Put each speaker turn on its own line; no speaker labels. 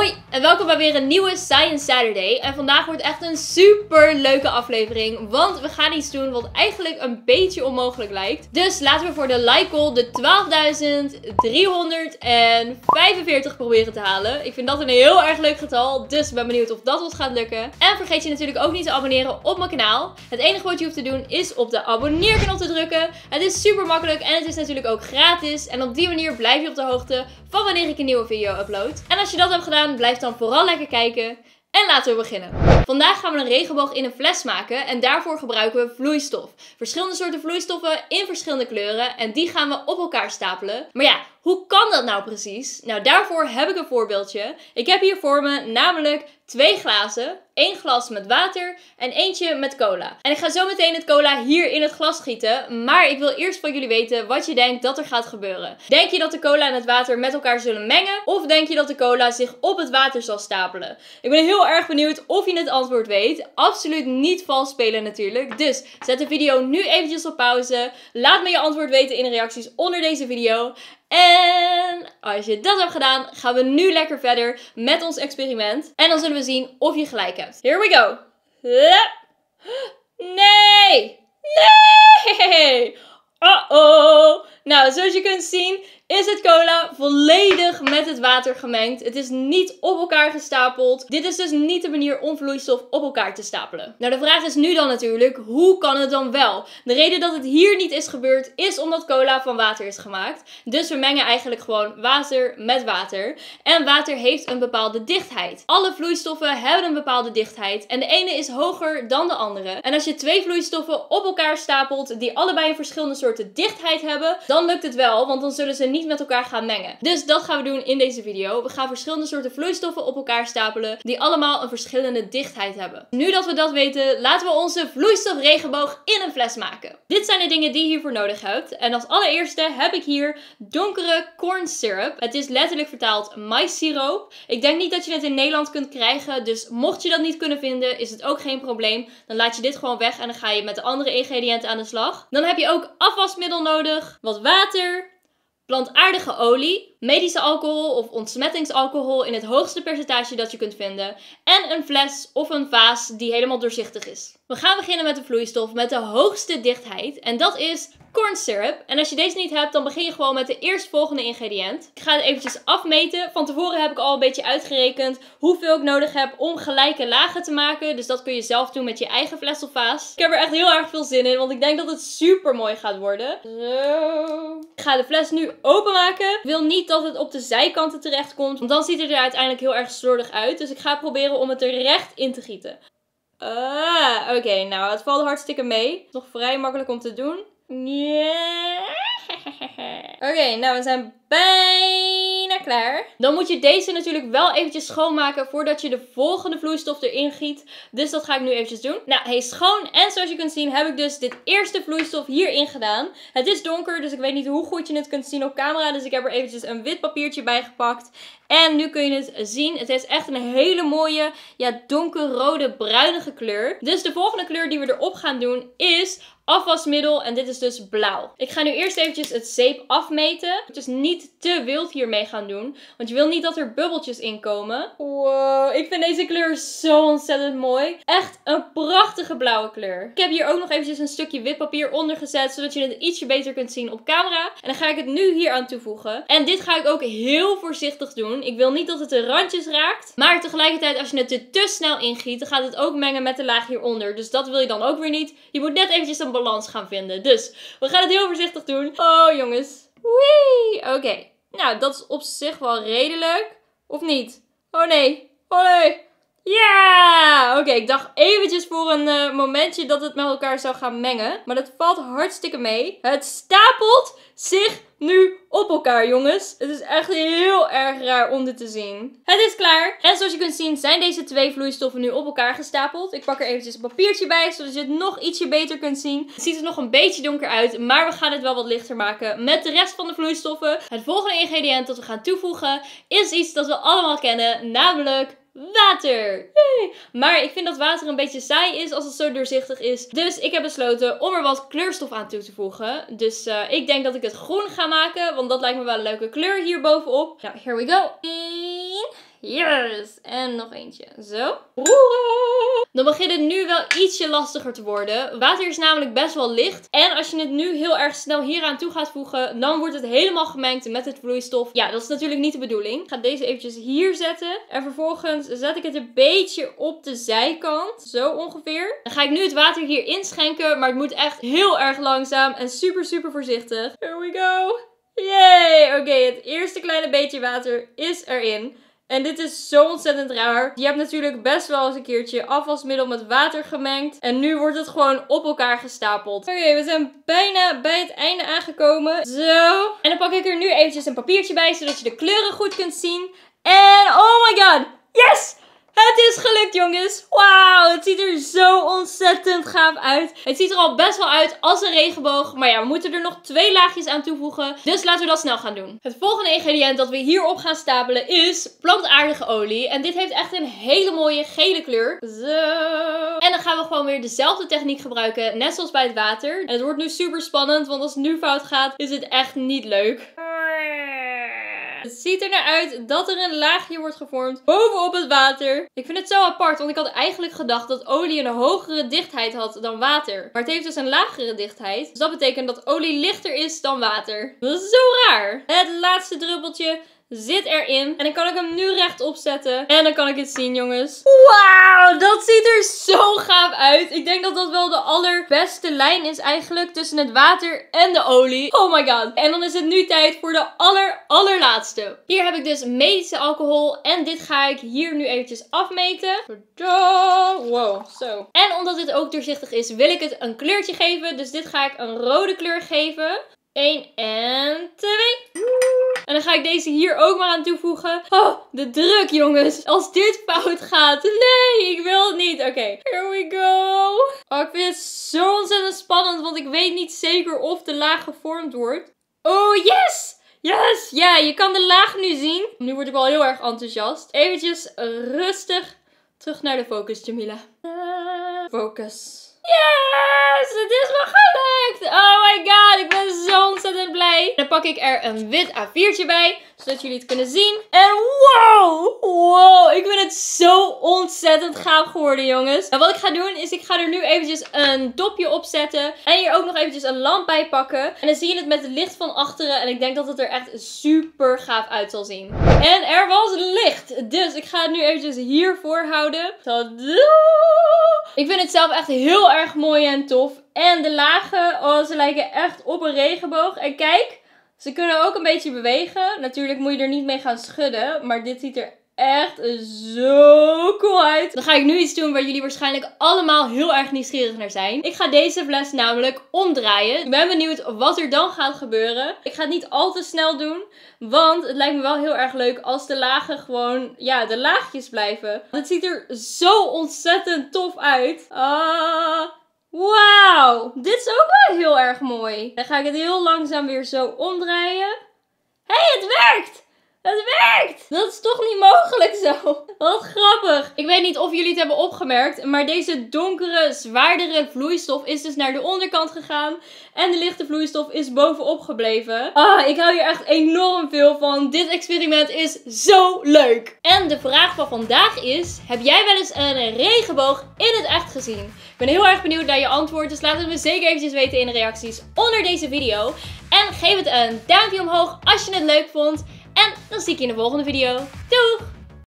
はい。En welkom bij weer een nieuwe Science Saturday. En vandaag wordt echt een super leuke aflevering, want we gaan iets doen wat eigenlijk een beetje onmogelijk lijkt. Dus laten we voor de like goal de 12.345 proberen te halen. Ik vind dat een heel erg leuk getal, dus ben benieuwd of dat ons gaat lukken. En vergeet je natuurlijk ook niet te abonneren op mijn kanaal. Het enige wat je hoeft te doen is op de abonneerknop te drukken. Het is super makkelijk en het is natuurlijk ook gratis. En op die manier blijf je op de hoogte van wanneer ik een nieuwe video upload. En als je dat hebt gedaan, blijf dan vooral lekker kijken. En laten we beginnen. Vandaag gaan we een regenboog in een fles maken en daarvoor gebruiken we vloeistof. Verschillende soorten vloeistoffen in verschillende kleuren en die gaan we op elkaar stapelen. Maar ja, hoe kan dat nou precies? Nou, daarvoor heb ik een voorbeeldje. Ik heb hier voor me namelijk twee glazen, één glas met water en eentje met cola. En ik ga zo meteen het cola hier in het glas gieten, maar ik wil eerst van jullie weten wat je denkt dat er gaat gebeuren. Denk je dat de cola en het water met elkaar zullen mengen of denk je dat de cola zich op het water zal stapelen? Ik ben heel erg benieuwd of je het antwoord weet. Absoluut niet vals spelen natuurlijk. Dus zet de video nu eventjes op pauze. Laat me je antwoord weten in de reacties onder deze video. En als je dat hebt gedaan, gaan we nu lekker verder met ons experiment. En dan zullen we zien of je gelijk hebt. Here we go. Nee! Nee! Uh-oh! Nou, zoals je kunt zien is het cola volledig met het water gemengd. Het is niet op elkaar gestapeld. Dit is dus niet de manier om vloeistof op elkaar te stapelen. Nou, de vraag is nu dan natuurlijk, hoe kan het dan wel? De reden dat het hier niet is gebeurd, is omdat cola van water is gemaakt. Dus we mengen eigenlijk gewoon water met water. En water heeft een bepaalde dichtheid. Alle vloeistoffen hebben een bepaalde dichtheid. En de ene is hoger dan de andere. En als je twee vloeistoffen op elkaar stapelt, die allebei een verschillende soorten dichtheid hebben, dan lukt het wel, want dan zullen ze niet met elkaar gaan mengen. Dus dat gaan we doen in deze video. We gaan verschillende soorten vloeistoffen op elkaar stapelen, die allemaal een verschillende dichtheid hebben. Nu dat we dat weten, laten we onze vloeistofregenboog in een fles maken. Dit zijn de dingen die je hiervoor nodig hebt. En als allereerste heb ik hier donkere corn syrup. Het is letterlijk vertaald maissiroop. Ik denk niet dat je het in Nederland kunt krijgen, dus mocht je dat niet kunnen vinden, is het ook geen probleem. Dan laat je dit gewoon weg en dan ga je met de andere ingrediënten aan de slag. Dan heb je ook afwasmiddel nodig, wat water, plantaardige olie, medische alcohol of ontsmettingsalcohol in het hoogste percentage dat je kunt vinden en een fles of een vaas die helemaal doorzichtig is. We gaan beginnen met de vloeistof met de hoogste dichtheid en dat is corn syrup. En als je deze niet hebt, dan begin je gewoon met de eerstvolgende ingrediënt. Ik ga het eventjes afmeten. Van tevoren heb ik al een beetje uitgerekend hoeveel ik nodig heb om gelijke lagen te maken. Dus dat kun je zelf doen met je eigen fles of vaas. Ik heb er echt heel erg veel zin in, want ik denk dat het super mooi gaat worden. Zo. Ik ga de fles nu openmaken. Ik wil niet dat het op de zijkanten terecht komt, want dan ziet het er uiteindelijk heel erg slordig uit. Dus ik ga proberen om het er recht in te gieten. Ah, oké. nou, het valt hartstikke mee. Nog vrij makkelijk om te doen. Yeah. Oké, nou we zijn bijna klaar. Dan moet je deze natuurlijk wel eventjes schoonmaken voordat je de volgende vloeistof erin giet. Dus dat ga ik nu eventjes doen. Nou, hij is schoon. En zoals je kunt zien heb ik dus dit eerste vloeistof hierin gedaan. Het is donker, dus ik weet niet hoe goed je het kunt zien op camera. Dus ik heb er eventjes een wit papiertje bij gepakt. En nu kun je het zien. Het is echt een hele mooie, ja, donkerrode, bruinige kleur. Dus de volgende kleur die we erop gaan doen is afwasmiddel. En dit is dus blauw. Ik ga nu eerst eventjes het zeep afmeten. Dus niet te wild hiermee gaan doen. Want je wil niet dat er bubbeltjes in komen. Wow, ik vind deze kleur zo ontzettend mooi. Echt een prachtige blauwe kleur. Ik heb hier ook nog eventjes een stukje wit papier onder gezet. Zodat je het ietsje beter kunt zien op camera. En dan ga ik het nu hier aan toevoegen. En dit ga ik ook heel voorzichtig doen. Ik wil niet dat het de randjes raakt. Maar tegelijkertijd als je het te snel ingiet. Dan gaat het ook mengen met de laag hieronder. Dus dat wil je dan ook weer niet. Je moet net eventjes een balans gaan vinden. Dus we gaan het heel voorzichtig doen. Oh jongens. Wee. Oké. Nou, dat is op zich wel redelijk. Of niet? Oh nee. Oh nee. Ja! Oké, ik dacht eventjes voor een uh, momentje dat het met elkaar zou gaan mengen. Maar dat valt hartstikke mee. Het stapelt zich nu op elkaar, jongens. Het is echt heel erg raar om dit te zien. Het is klaar. En zoals je kunt zien zijn deze twee vloeistoffen nu op elkaar gestapeld. Ik pak er eventjes een papiertje bij, zodat je het nog ietsje beter kunt zien. Het ziet er nog een beetje donker uit, maar we gaan het wel wat lichter maken met de rest van de vloeistoffen. Het volgende ingrediënt dat we gaan toevoegen is iets dat we allemaal kennen, namelijk water. Maar ik vind dat water een beetje saai is als het zo doorzichtig is. Dus ik heb besloten om er wat kleurstof aan toe te voegen. Dus uh, ik denk dat ik het groen ga maken. Want dat lijkt me wel een leuke kleur hier bovenop. Nou, here we go. 1, Yes! En nog eentje. Zo. Roeren! Dan begint het nu wel ietsje lastiger te worden. Water is namelijk best wel licht. En als je het nu heel erg snel hieraan toe gaat voegen, dan wordt het helemaal gemengd met het vloeistof. Ja, dat is natuurlijk niet de bedoeling. Ik ga deze eventjes hier zetten. En vervolgens zet ik het een beetje op de zijkant. Zo ongeveer. Dan ga ik nu het water hier inschenken. Maar het moet echt heel erg langzaam en super, super voorzichtig. Here we go. Yay! Oké, het eerste kleine beetje water is erin. En dit is zo ontzettend raar. Je hebt natuurlijk best wel eens een keertje afwasmiddel met water gemengd. En nu wordt het gewoon op elkaar gestapeld. Oké, we zijn bijna bij het einde aangekomen. Zo. En dan pak ik er nu eventjes een papiertje bij, zodat je de kleuren goed kunt zien. En oh my god. Yes! Het is gelukt, jongens. Wauw, het ziet er zo ontzettend gaaf uit. Het ziet er al best wel uit als een regenboog. Maar ja, we moeten er nog twee laagjes aan toevoegen. Dus laten we dat snel gaan doen. Het volgende ingrediënt dat we hierop gaan stapelen is plantaardige olie. En dit heeft echt een hele mooie gele kleur. Zo. En dan gaan we gewoon weer dezelfde techniek gebruiken. Net zoals bij het water. En het wordt nu super spannend. Want als het nu fout gaat, is het echt niet leuk. Het ziet er naar uit dat er een laagje wordt gevormd bovenop het water. Ik vind het zo apart, want ik had eigenlijk gedacht dat olie een hogere dichtheid had dan water. Maar het heeft dus een lagere dichtheid. Dus dat betekent dat olie lichter is dan water. Zo raar. Het laatste druppeltje zit erin. En dan kan ik hem nu rechtop zetten. En dan kan ik het zien, jongens. Wauw, dat ziet er zo gaaf uit. Ik denk dat dat wel de allerbeste lijn is eigenlijk tussen het water en de olie. Oh my god. En dan is het nu tijd voor de aller, allerlaatste. Hier heb ik dus medische alcohol. En dit ga ik hier nu eventjes afmeten. Wow, zo. En omdat dit ook doorzichtig is, wil ik het een kleurtje geven. Dus dit ga ik een rode kleur geven. 1 en 2. En dan ga ik deze hier ook maar aan toevoegen. Oh, de druk jongens. Als dit fout gaat. Nee, ik wil het niet. Oké, here we go. Oh, ik vind het zo ontzettend spannend. Want ik weet niet zeker of de laag gevormd wordt. Oh, yes! Yes! Ja, je kan de laag nu zien. Nu word ik wel heel erg enthousiast. Eventjes rustig terug naar de focus, Jamila. Focus. Yes! Het is me gelukt! Oh my god, ik ben zo ontzettend blij. Dan pak ik er een wit A4'tje bij, zodat jullie het kunnen zien. En wow! Wow, ik vind het zo ontzettend gaaf geworden, jongens. En wat ik ga doen, is ik ga er nu eventjes een dopje op zetten. En hier ook nog eventjes een lamp bij pakken. En dan zie je het met het licht van achteren. En ik denk dat het er echt super gaaf uit zal zien. En er was licht. Dus ik ga het nu eventjes hiervoor houden. Tadaa! Ik vind het zelf echt heel erg mooi en tof. En de lagen, oh, ze lijken echt op een regenboog. En kijk, ze kunnen ook een beetje bewegen. Natuurlijk moet je er niet mee gaan schudden. Maar dit ziet er echt zo cool uit. Dan ga ik nu iets doen waar jullie waarschijnlijk allemaal heel erg nieuwsgierig naar zijn. Ik ga deze fles namelijk omdraaien. Ik ben benieuwd wat er dan gaat gebeuren. Ik ga het niet al te snel doen. Want het lijkt me wel heel erg leuk als de lagen gewoon, ja, de laagjes blijven. Het ziet er zo ontzettend tof uit. Ah... Wauw, dit is ook wel heel erg mooi. Dan ga ik het heel langzaam weer zo omdraaien. Dat is toch niet mogelijk zo? Wat grappig. Ik weet niet of jullie het hebben opgemerkt, maar deze donkere, zwaardere vloeistof is dus naar de onderkant gegaan. En de lichte vloeistof is bovenop gebleven. Ah, ik hou hier echt enorm veel van. Dit experiment is zo leuk. En de vraag van vandaag is, heb jij wel eens een regenboog in het echt gezien? Ik ben heel erg benieuwd naar je antwoord, dus laat het me zeker eventjes weten in de reacties onder deze video. En geef het een duimpje omhoog als je het leuk vond. En dan zie ik je in de volgende video. Doeg!